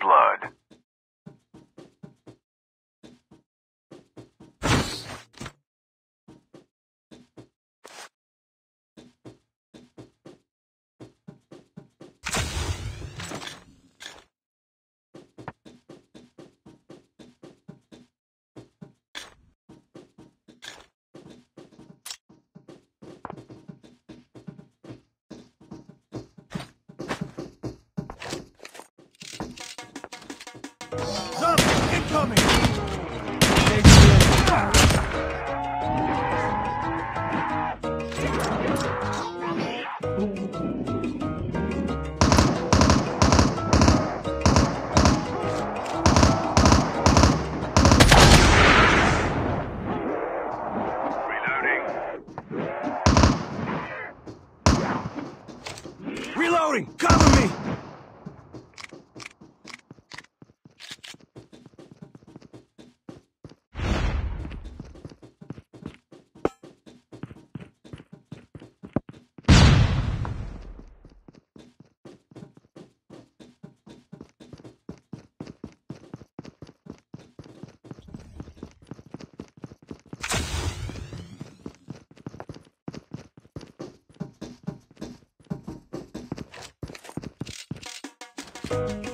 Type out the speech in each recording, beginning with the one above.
Blood. Zombie The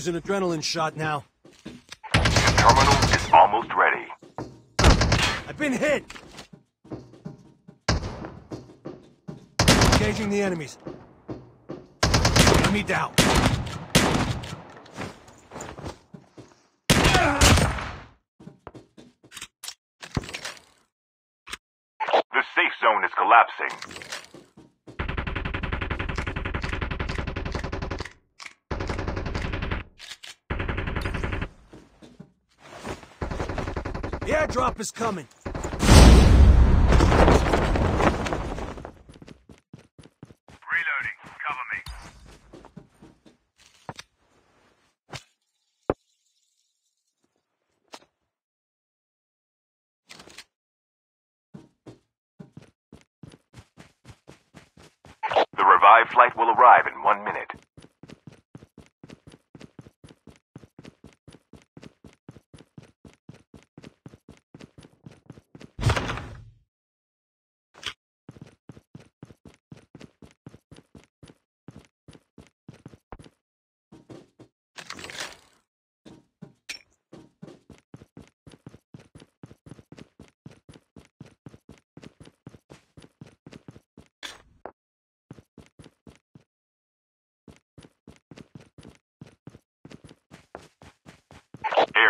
Use an adrenaline shot now. Terminal is almost ready. I've been hit! Engaging the enemies. Enemy down. The safe zone is collapsing. The airdrop is coming. Reloading. Cover me. The revived flight will arrive in one minute.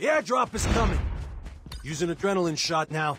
The airdrop is coming. Use an adrenaline shot now.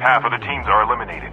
Half of the teams are eliminated.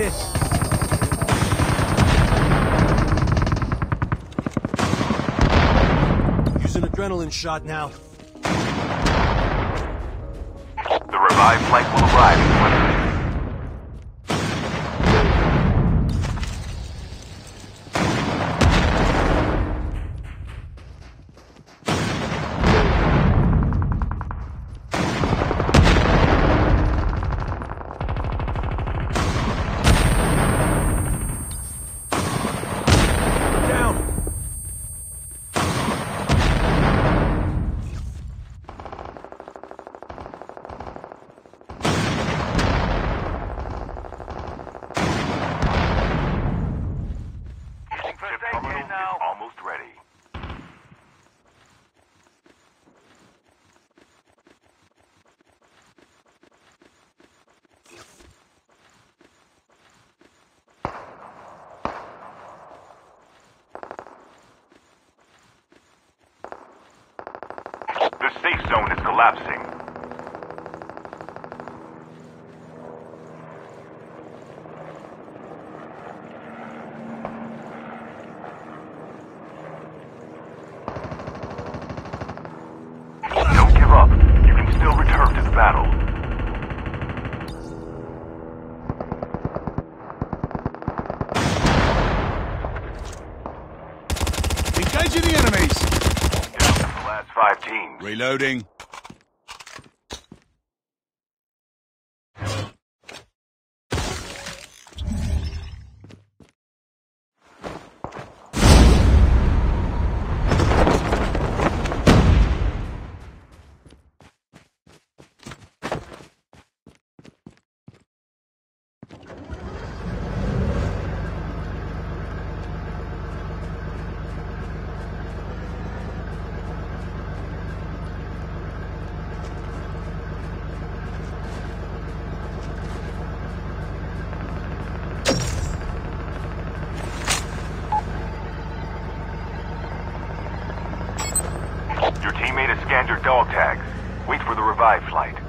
Use an adrenaline shot now. The revived flight will arrive collapsing. Don't give up. You can still return to the battle. Engaging the enemies! Down to the last five teams. Reloading. Dog tags. Wait for the revive flight.